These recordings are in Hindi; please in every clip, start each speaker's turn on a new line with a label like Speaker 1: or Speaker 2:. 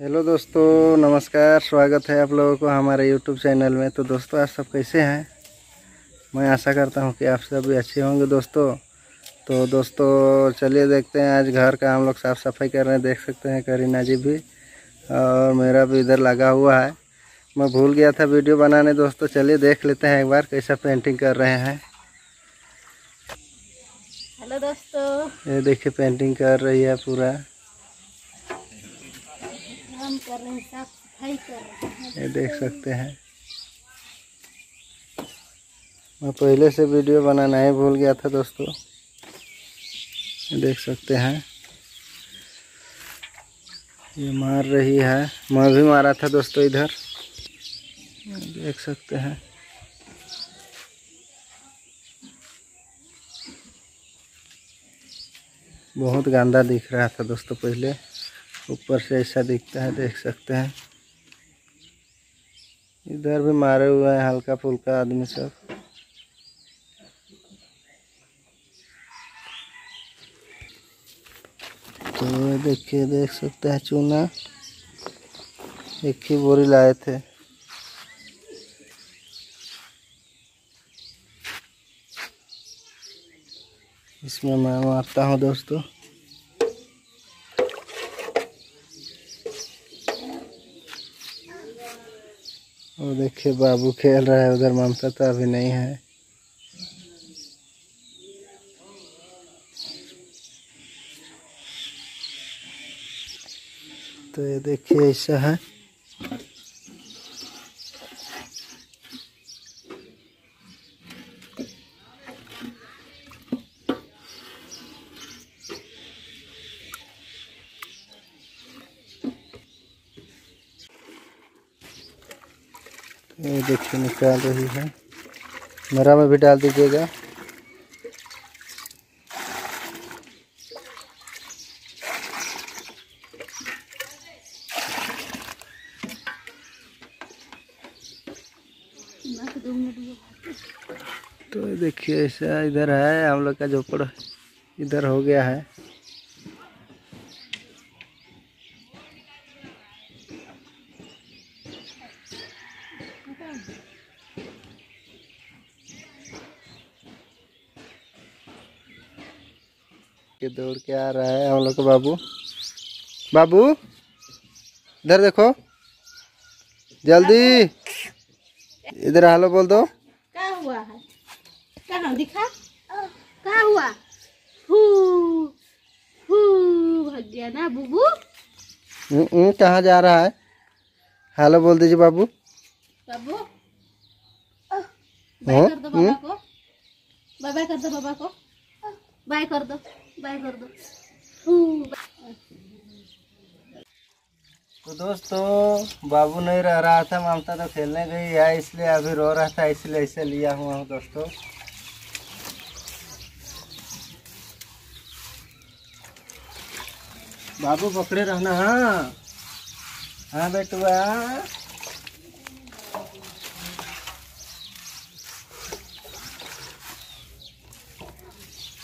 Speaker 1: हेलो दोस्तों नमस्कार स्वागत है आप लोगों को हमारे यूट्यूब चैनल में। तो दोस्तों आप सब कैसे हैं? मैं आशा करता हूँ कि आप सब भी अच्छे होंगे दोस्तों। तो दोस्तों चलिए देखते हैं आज घर का हम लोग साफ़ सफ़ाई कर रहे हैं। देख सकते हैं करीना जी भी और मेरा भी इधर लगा हुआ है। मैं भूल गया था वीडियो बनाने दोस्तों। चलिए देख लेते हैं एक बार कैसा पेंटिंग कर रहे हैं।
Speaker 2: हेलो दोस्तों।
Speaker 1: ये देखिए पेंटिंग कर रही है पूरा।
Speaker 2: कर रहे हैं, साफ़ सफ़ाई कर रहे हैं।
Speaker 1: ये देख सकते हैं। मैं पहले से वीडियो बनाना ही भूल गया था दोस्तों। देख सकते हैं। ये मार रही है। मैं भी मारा था दोस्तों इधर। देख सकते हैं। बहुत गंदा दिख रहा था दोस्तों पहले। ऊपर से ऐसा दिखता है, देख सकते हैं। इधर भी मारे हुए हैं हल्का फुल्का आदमी सब। तो देखिए, देख सकते हैं चूना। एक ही बोरी लाए थे। इसमें मैं मारता हूँ दोस्तों। और देखिए बाबू खेल रहा है, उधर ममता तो अभी नहीं है। तो ये देखिए ऐसा है। ये देखिए निकाल रही है। मेरा में भी डाल दीजिएगा।
Speaker 2: तो
Speaker 1: देखिए, ऐसा इधर है, हम लोग का झोपड़ इधर हो गया है। के दौड़ के आ रहा है हम लोग का बाबू? बाबू? इधर देखो। जल्दी। इधर हेलो बोल दो।
Speaker 2: क्या हुआ है? कहाँ दिखा। क्या हुआ? हू हू भाग गया ना बुबू।
Speaker 1: हम्म, हम्म, कहाँ जा रहा है? हेलो बोल दीजिए बाबू।
Speaker 2: बाबू।
Speaker 1: हाँ,
Speaker 2: बाय कर दो बाबा को। बाय बाय कर दो बाबा को। बाय कर दो।
Speaker 1: तो दोस्तों, बाबू नहीं रह रहा था, ममता तो खेलने गई है, इसलिए अभी रो रहा था, इसलिए इसे लिया हुआ हूँ दोस्तों। बाबू पकड़े रहना हाँ। हाँ बेटुआ।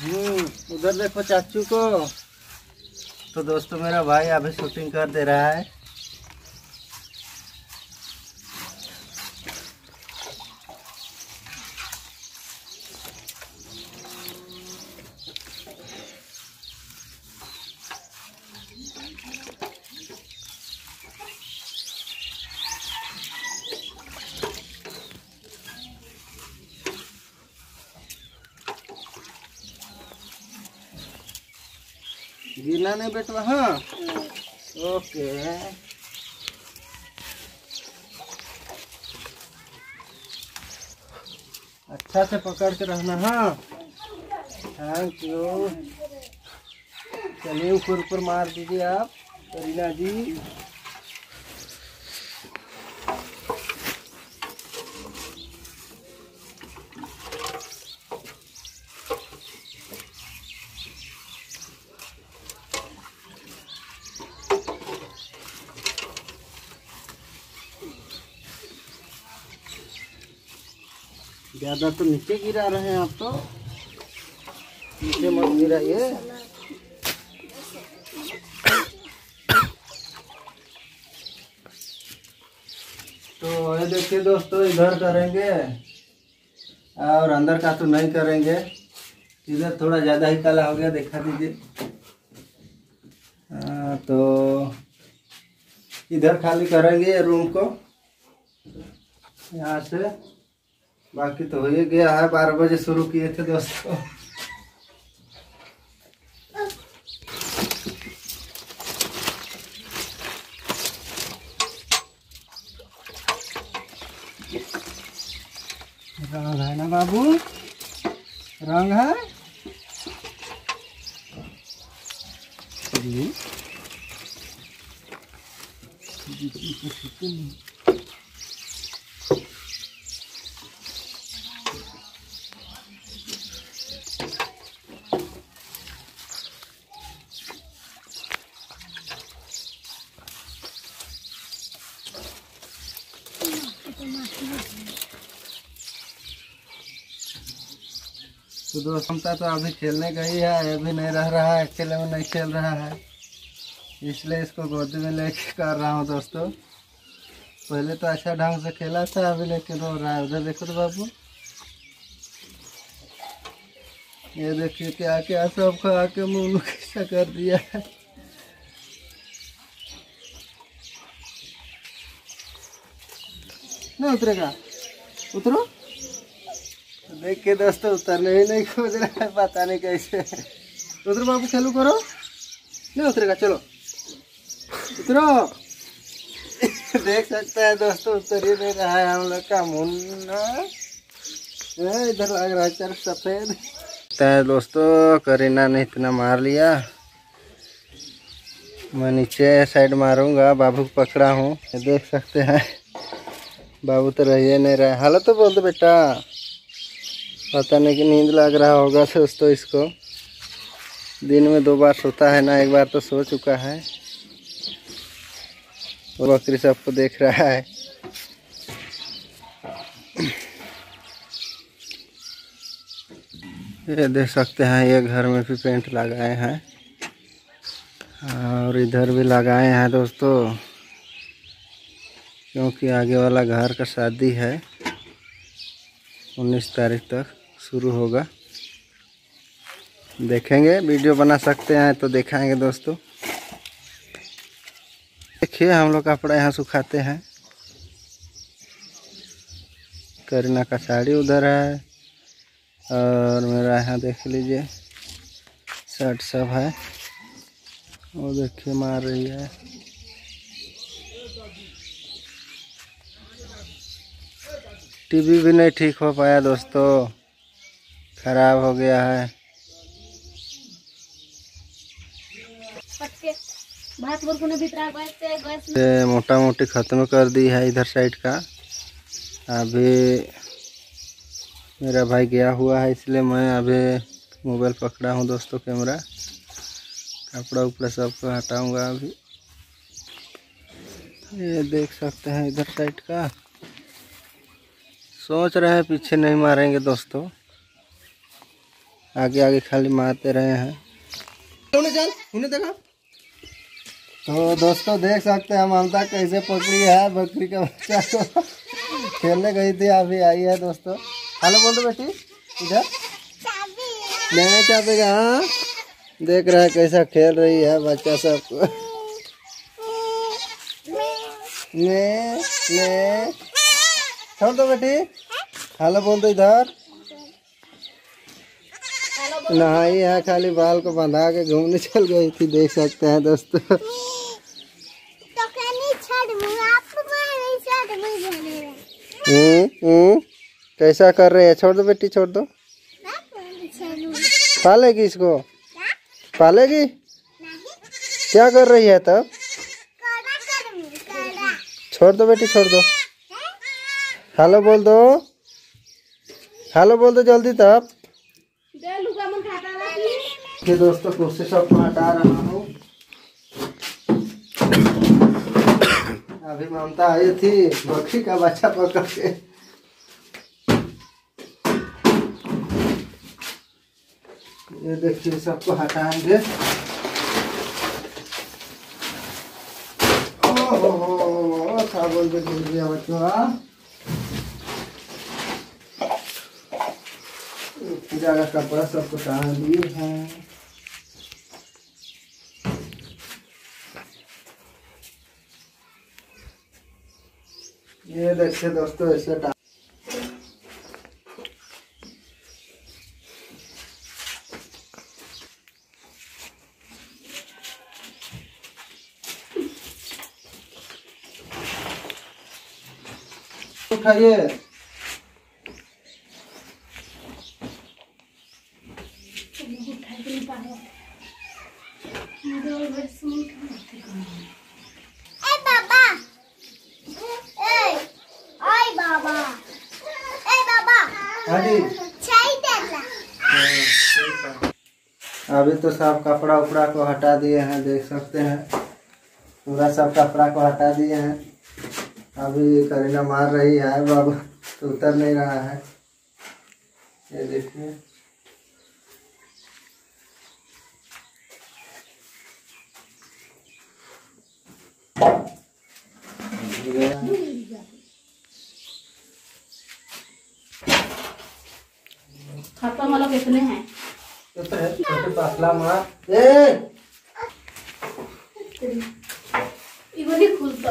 Speaker 1: उधर देखो चाचू को। तो दोस्तों मेरा भाई अभी शूटिंग कर दे रहा है। गिरना नहीं बेटवा हाँ? ओके। अच्छा से पकड़ के रहना हाँ? थैंक यू चलिए ऊपर ऊपर मार दीजिए आप, करीना जी। ज़्यादा तो नीचे गिरा रहे हैं आप तो। नीचे मत गिराइए तो ये देखिए दोस्तों, इधर करेंगे और अंदर का तो नहीं करेंगे। इधर थोड़ा ज़्यादा ही काला हो गया, देखा दीजिए। तो इधर खाली करेंगे रूम को। यहाँ से बाकी तो हो ही गया है, बारह बजे शुरू किए थे दोस्तों। रंग है ना बाबू? रंग है? जी तो दोस्त हमता तो अभी खेलने गई है, अभी नहीं रह रहा है, अकेले में नहीं खेल रहा है। इसलिए इसको गोदी में लेके कर रहा हूँ दोस्तों। पहले तो अच्छा ढंग से खेला था, अभी लेकिन रो रहा है। उधर देखो तो बाबू। ये देखिए क्या क्या सब खा के मुँह कैसा कर दिया है। ना उतरेगा? उतरो। देख के दोस्तों उतरने ही नहीं खोज रहा है, पता नहीं कैसे। उतरो बाबू खेलू करो। नहीं उतरेगा, चलो। उतरो। देख सकते हैं दोस्तों, उतर ही नहीं रहा है हम लोग का मुन्ना। इधर लग रहा है चल सफ़ेद। है दोस्तों, करीना ने इतना मार लिया। मैं नीचे साइड मारूँगा, बाबू को पकड़ा हूँ। देख सकते हैं। बाबू तो रहिए नहीं रहा हालत तो बोल दो बेटा। पता नहीं कि नींद लग रहा होगा दोस्तों इसको। दिन में दो बार सोता है ना, एक बार तो सो चुका है। वो बकरी सबको देख रहा है। ये देख सकते हैं, ये घर में भी पेंट लगाए हैं। और इधर भी लगाए हैं दोस्तों। क्योंकि आगे वाला घर का शादी है, उन्नीस तारीख तक। शुरू होगा। देखेंगे, वीडियो बना सकते हैं तो दिखाएँगे दोस्तों। देखिए, हम लोग कपड़ा यहाँ सुखाते हैं। करीना का साड़ी उधर है और मेरा यहाँ देख लीजिए, शर्ट सब है। वो देखिए, मार रही है। टीवी भी नहीं ठीक हो पाया दोस्तों। खराब हो गया है। मोटा मोटी ख़त्म कर दी है इधर साइड का। अभी मेरा भाई गया हुआ है इसलिए मैं अभी मोबाइल पकड़ा हूँ दोस्तों कैमरा। कपड़ा उपड़ा सबको हटाऊँगा अभी। ये देख सकते हैं इधर साइड का। सोच रहे हैं पीछे नहीं मारेंगे दोस्तों। आगे आगे खाली मारते रहे हैं। देखा? तो दोस्तों देख सकते हैं ममता कैसे पकड़ी है बकरी का बच्चा को खेलने गई थी अभी आई है दोस्तों। हेलो बोल दो बेटी इधर। नहीं चापेगा हाँ? देख रहा है कैसा खेल रही है बच्चा सब। ने ने। छोड़ दो बेटी। हेलो बोल दो इधर। नहाई है खाली बाल को बंधा के घूमने चल गई थी देख सकते हैं दोस्तों। हम्म हम्म। कैसा कर रहे हैं? छोड़ दो बेटी छोड़ दो। पालेगी इसको? पालेगी? क्या कर रही है तब? छोड़ दो बेटी छोड़ दो। हेलो बोल दो। हेलो बोल दो जल्दी तब
Speaker 2: दे लुगा मन खाता रही
Speaker 1: ये दोस्तों कुर्सी सब हटा रहा हूँ। अभी ममता आई थी, बकरी का बच्चा पकड़ के। ये देखिए, सबको हटाएँगे। ओहो साबुन धुल दिया बच्चों पूजा का कपड़ा सबको टांग दिए हैं ये देखिए दोस्तों ऐसे उठाइए। तो सब कपड़ा उपड़ा को हटा दिए हैं, देख सकते हैं। पूरा सब कपड़ा को हटा दिए हैं। अभी करीना मार रही है, बाबू तो उतर नहीं रहा है। ये देखिए।
Speaker 2: खत्म वाला कितने हैं?
Speaker 1: तो मार। ए!
Speaker 2: इवन खुलता।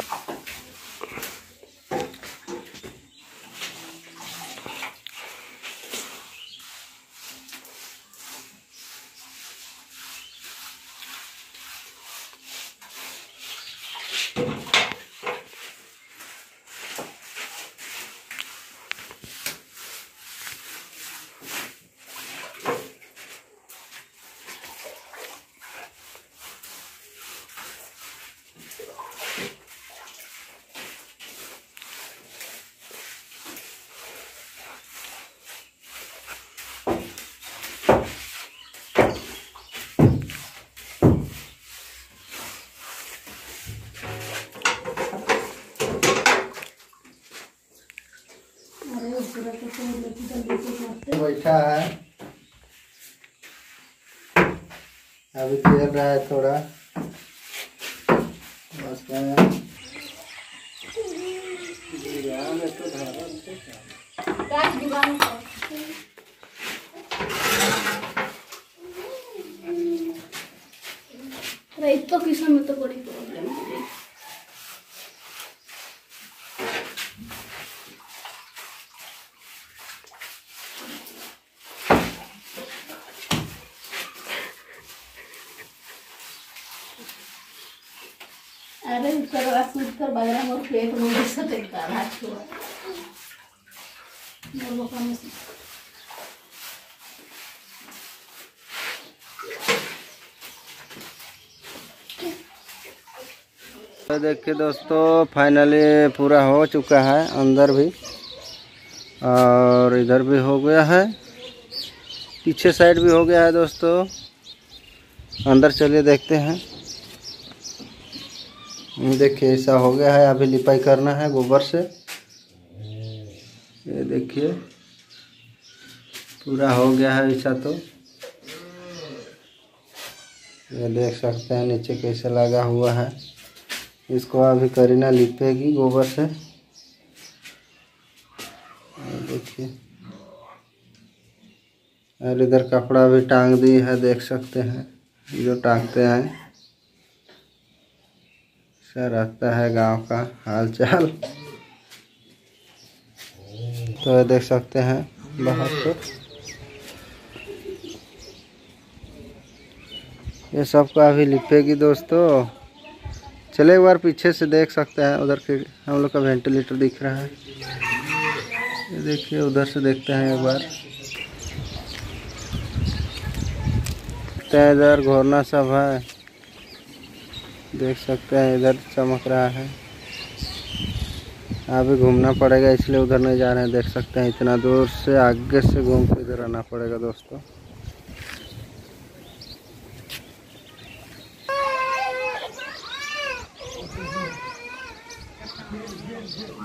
Speaker 1: बैठा है। अभी खेल रहा है थोड़ा। बस। तो
Speaker 2: किस्म में तो बड़ी प्रॉब्लम हो अरे कर सूट कर बगरा मोर पेट में दिसत है काला छुआ मोर बापा में
Speaker 1: तो देखिए दोस्तों फाइनली पूरा हो चुका है, अंदर भी। और इधर भी हो गया है, पीछे साइड भी हो गया है दोस्तों। अंदर चलिए देखते हैं। देखिए, ऐसा हो गया है। अभी लिपाई करना है गोबर से। ये देखिए, पूरा हो गया है ऐसा तो। ये देख सकते हैं, नीचे कैसे लगा हुआ है। इसको अभी करीना लिपेगी गोबर से। देखिए। और इधर कपड़ा भी टांग दी है, देख सकते हैं, जो टांगते हैं। ऐसा रहता है गाँव का हाल चाल तो ये देख सकते हैं बाहर से ये सबको अभी लिपेगी दोस्तों। चले एक बार पीछे से देख सकते हैं, उधर के हम लोग का वेंटिलेटर दिख रहा है। ये देखिए, उधर से देखते हैं एक बार। देखते हैं इधर घोरना सब है। देख सकते हैं, इधर चमक रहा है। अभी घूमना पड़ेगा, इसलिए उधर नहीं जा रहे हैं, देख सकते हैं, इतना दूर से आगे से घूम के इधर आना पड़ेगा दोस्तों।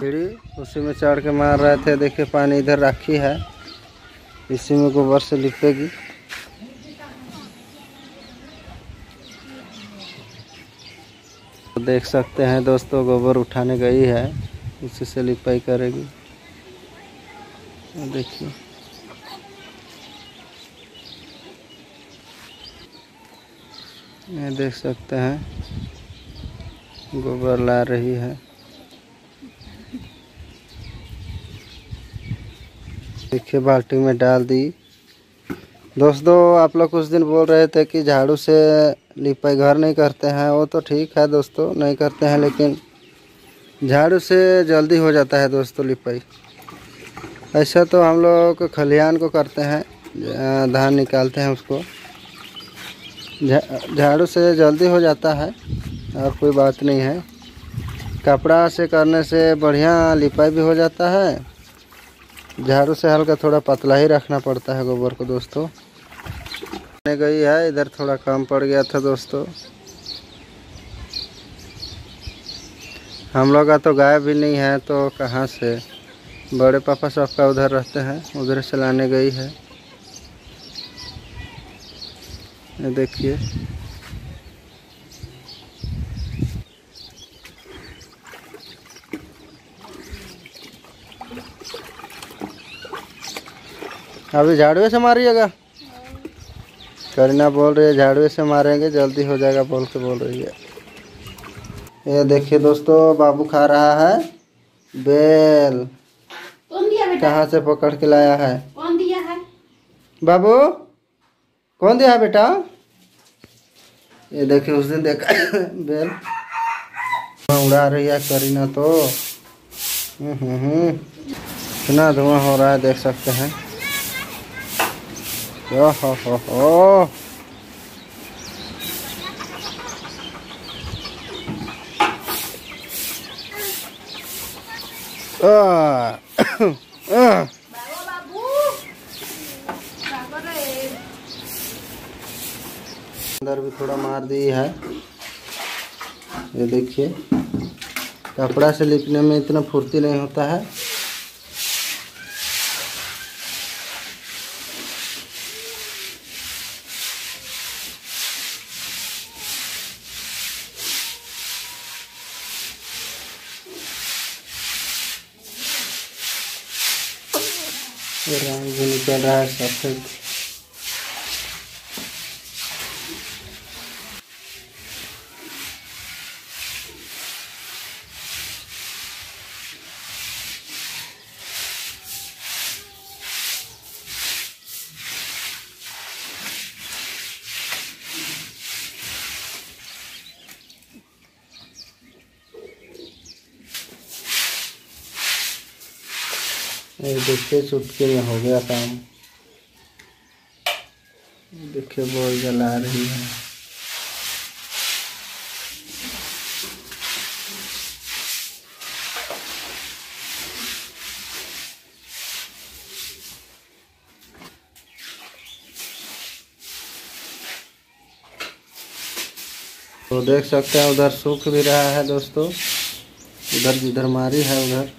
Speaker 1: सीढ़ी उसी में चढ़ के मार रहे थे, देखिए, पानी इधर रखी है। इसी में गोबर से लिपेगी। देख सकते हैं दोस्तों, गोबर उठाने गई है। उसी से लिपाई करेगी। देखिए। ये देख सकते हैं, गोबर ला रही है। देखिए, बाल्टी में डाल दी। दोस्तों, आप लोग कुछ दिन बोल रहे थे कि झाड़ू से लिपाई घर नहीं करते हैं, वो तो ठीक है दोस्तों, नहीं करते हैं, लेकिन झाड़ू से जल्दी हो जाता है दोस्तों लिपाई। ऐसा तो हम लोग खलिहान को करते हैं धान निकालते हैं उसको। झाड़ू से जल्दी हो जाता है, और कोई बात नहीं है। कपड़ा से करने से बढ़िया लिपाई भी हो जाता है। झाड़ू से हल्का थोड़ा पतला ही रखना पड़ता है गोबर को दोस्तों। गई है, इधर थोड़ा काम पड़ गया था दोस्तों। हम लोग का तो गाय भी नहीं है तो कहाँ से? बड़े पापा सबका उधर रहते हैं, उधर से लाने गई है। ये देखिए। अभी झाड़ू से मारिएगा? करीना बोल रही है झाड़ू से मारेंगे जल्दी हो जाएगा बोल के बोल रही है। ये देखिए दोस्तों बाबू खा रहा है। बेल कहाँ से पकड़ के लाया है?
Speaker 2: कौन दिया है?
Speaker 1: बाबू कौन दिया है बेटा? ये देखिए उस दिन देखा बेल। उड़ा रही है करीना तो। हम्म हम्म हम्म। इतना धुआँ हो रहा है देख सकते हैं। अंदर भी थोड़ा मार दी है। ये देखिए, कपड़ा से लिपने में इतना फुर्ती नहीं होता है। रंग भी निकल रहा है सफ़ेद ये देखिए चुटकी में हो गया काम। देखिए बॉल जला रही है। तो देख सकते हैं, उधर सूख भी रहा है दोस्तों। उधर जिधर मारी है, उधर।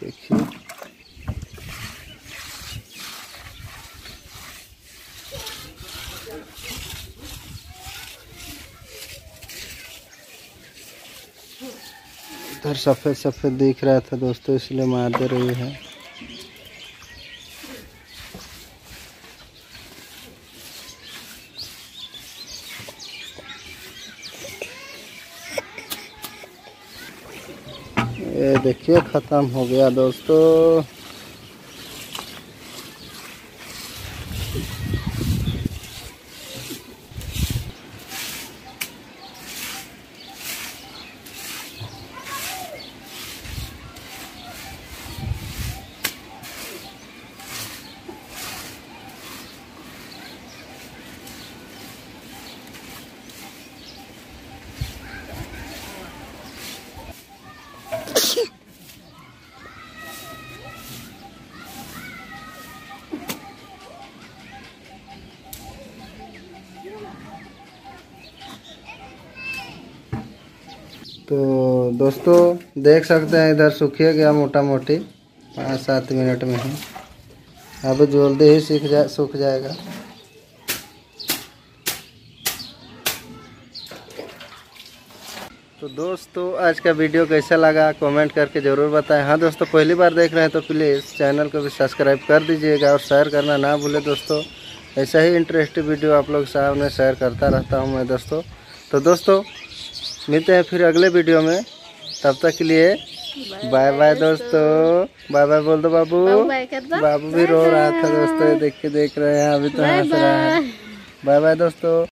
Speaker 1: देखिए। इधर सफ़ेद सफ़ेद दिख रहा था दोस्तों इसलिए मार दे रही है। ये ख़त्म हो गया दोस्तों। दोस्तों, देख सकते हैं इधर सूखिए गया मोटा मोटी पाँच, सात मिनट में ही। अब जल्दी ही सीख जा, सूख जाएगा। तो दोस्तों, आज का वीडियो कैसा लगा कमेंट करके ज़रूर बताएँ। हाँ दोस्तों, पहली बार देख रहे हैं तो प्लीज़ चैनल को भी सब्सक्राइब कर दीजिएगा और शेयर करना ना भूलें दोस्तों। ऐसा ही इंटरेस्टिंग वीडियो आप लोग सामने शेयर करता रहता हूँ मैं दोस्तों। तो दोस्तों, मिलते हैं फिर अगले वीडियो में। तब तक के लिए बाय बाय दोस्तों। बाय बाय बोल दो बाबू।
Speaker 2: बाबू
Speaker 1: भी रो रहा था दोस्तों ये देख के देख रहे हैं अभी तो हंस रहा है। बाय बाय दोस्तों।